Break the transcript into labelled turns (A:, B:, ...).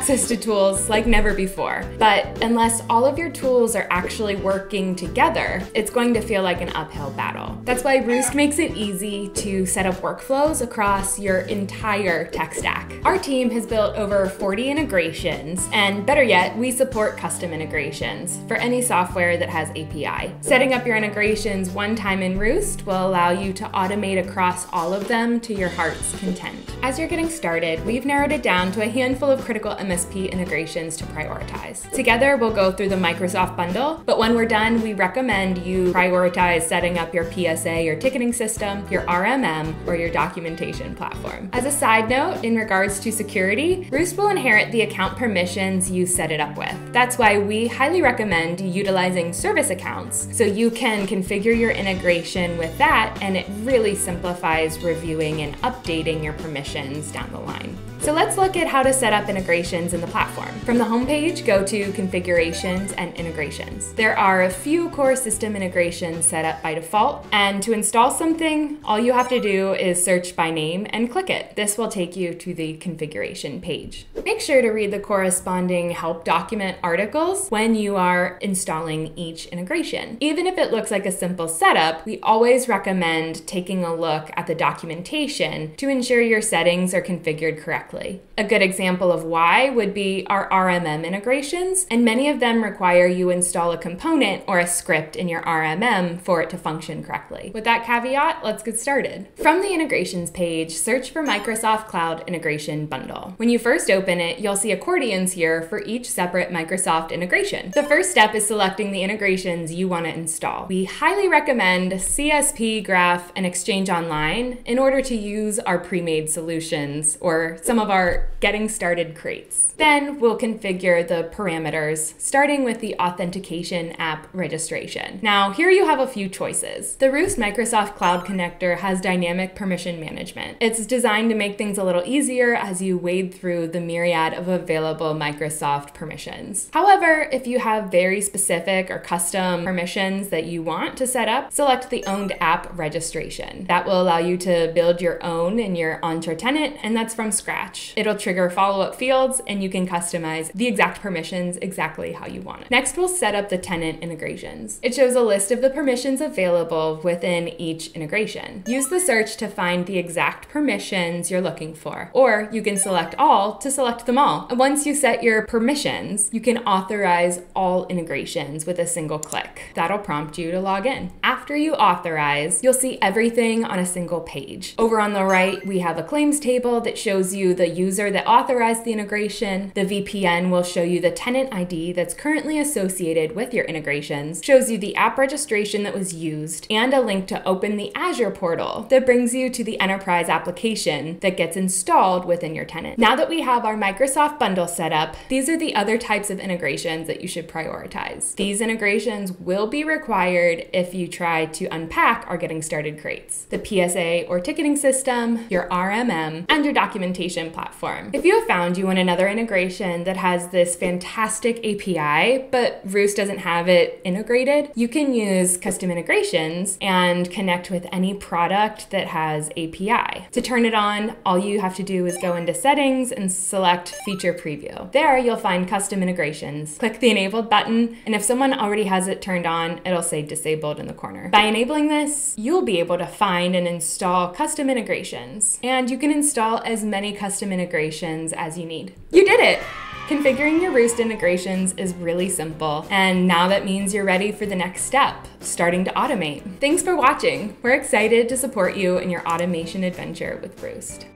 A: access to tools like never before. But unless all of your tools are actually working together, it's going to feel like an uphill battle. That's why Rewst makes it easy to set up workflows across your entire tech stack. Our team has built over 40 integrations, and better yet, we support custom integrations for any software that has API. Setting up your integrations one time in Rewst will allow you to automate across all of them to your heart's content. As you're getting started, we've narrowed it down to a handful of critical MSP integrations to prioritize. Together, we'll go through the Microsoft bundle, but when we're done, we recommend you prioritize setting up your PSA, your ticketing system, your RMM, or your documentation platform. As a side note, in regards to security, Rewst will inherit the account permissions you set it up with. That's why we highly recommend utilizing service accounts so you can configure your integration with that and it really simplifies reviewing and updating your permissions down the line. So let's look at how to set up in the platform. From the homepage, go to Configurations and Integrations. There are a few core system integrations set up by default, and to install something, all you have to do is search by name and click it. This will take you to the configuration page. Make sure to read the corresponding help document articles when you are installing each integration. Even if it looks like a simple setup, we always recommend taking a look at the documentation to ensure your settings are configured correctly. A good example of why would be our RMM integrations, and many of them require you install a component or a script in your RMM for it to function correctly. With that caveat, let's get started. From the integrations page, search for Microsoft Cloud Integration Bundle. When you first open it, you'll see accordions here for each separate Microsoft integration. The first step is selecting the integrations you want to install. We highly recommend CSP, Graph, and Exchange Online in order to use our pre-made solutions or some of our getting started crates. Then we'll configure the parameters, starting with the authentication app registration. Now, here you have a few choices. The Rewst Microsoft Cloud Connector has dynamic permission management. It's designed to make things a little easier as you wade through the myriad of available Microsoft permissions. However, if you have very specific or custom permissions that you want to set up, select the owned app registration. That will allow you to build your own in your Entra tenant, and that's from scratch. It'll trigger follow-up fields and you can customize the exact permissions exactly how you want it. Next, we'll set up the tenant integrations. It shows a list of the permissions available within each integration. Use the search to find the exact permissions you're looking for, or you can select all to select them all. And once you set your permissions, you can authorize all integrations with a single click. That'll prompt you to log in. After you authorize, you'll see everything on a single page. Over on the right, we have a claims table that shows you the user that authorized the integration the VPN will show you the tenant ID that's currently associated with your integrations, shows you the app registration that was used, and a link to open the Azure portal that brings you to the enterprise application that gets installed within your tenant. Now that we have our Microsoft bundle set up, these are the other types of integrations that you should prioritize. These integrations will be required if you try to unpack our getting started crates, the PSA or ticketing system, your RMM, and your documentation platform. If you have found you want another integration integration that has this fantastic API, but Rewst doesn't have it integrated, you can use custom integrations and connect with any product that has API. To turn it on, all you have to do is go into settings and select feature preview. There you'll find custom integrations. Click the enabled button, and if someone already has it turned on, it'll say disabled in the corner. By enabling this, you'll be able to find and install custom integrations, and you can install as many custom integrations as you need. You did it! Configuring your Rewst integrations is really simple, and now that means you're ready for the next step, starting to automate. Thanks for watching. We're excited to support you in your automation adventure with Rewst.